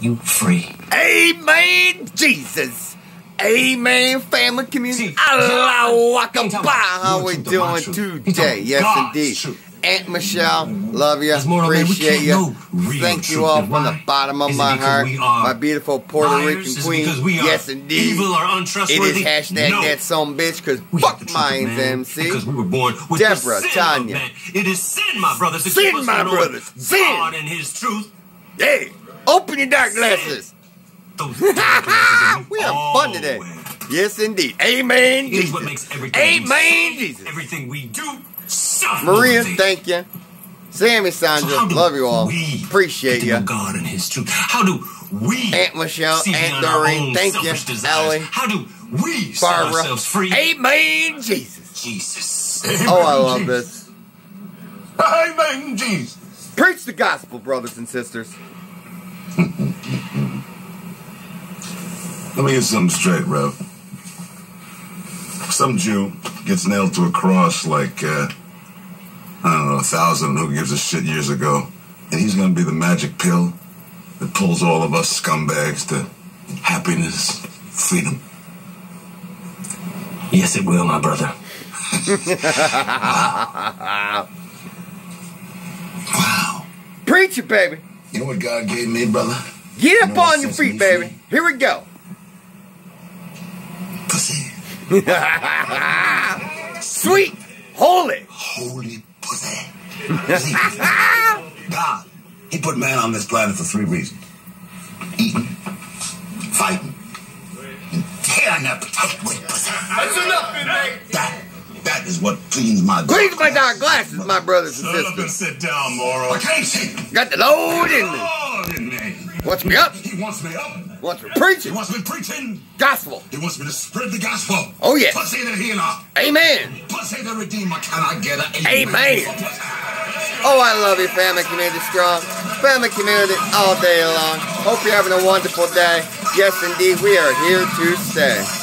you free. Amen, Jesus. Amen, family community. Allah talking How we truth or my doing today? Yes, indeed. Aunt Michelle, love you. As Mortal Man, we Appreciate you. Thank you all from the bottom of my heart. My beautiful Puerto? Rican queen. Yes, indeed. evil or untrustworthy? is hashtag no. that some bitch because fuck mine's MC. Because we were born with Deborah, sin Tanya. man. It is sin, my brothers. Sin, my brothers. Sin. God and His truth. Hey, open your dark glasses. Those dark glasses We are fun today. Yes, indeed. Amen, Jesus. what makes everything Amen, Jesus. everything we do, Maria, thank you. Sammy, So Sandra, do love you all. we Appreciate get to know you. God and His truth? How do we Aunt Michelle, see Aunt Doreen, thank you. Ellie, How do we set Barbara. ourselves free? Amen, Jesus. Jesus. Oh, I love this. Amen, Jesus. Preach the gospel, brothers and sisters. Let me get something straight, Rev. Some Jew gets nailed to a cross like, uh, I don't know, a thousand who gives a shit years ago. And he's gonna be the magic pill that pulls all of us scumbags to happiness, freedom. Yes, it will, my brother. Wow. Preach it, baby. You know what God gave me, brother? Get up You know on your feet, baby. free? Here we go. Pussy. Sweet, holy. Holy pussy. God, he put man on this planet for three reasons. Eating, fighting, and tearing up tight with pussy. That's enough, big That, that is what cleans my Cleans my dark glasses, my brothers and Shut up and sisters. sit down, Moro. I can't see. Got the load in me. Oh, in me. Wants me up. He wants me up. Wants me He wants me preaching. Gospel. He wants me to spread the gospel. Oh, yes. Pussy the healer. Amen. Pussy the redeemer. Can I get an Amen. for pussy? Oh, I love you, family community strong. Family community all day long. Hope you're having a wonderful day. Yes, indeed, we are here to stay.